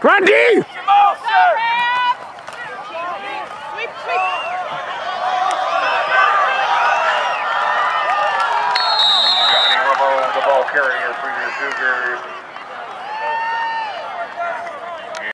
Grundy! Sweep, sweep. Johnny Ramone, the ball carrier for your Cougars.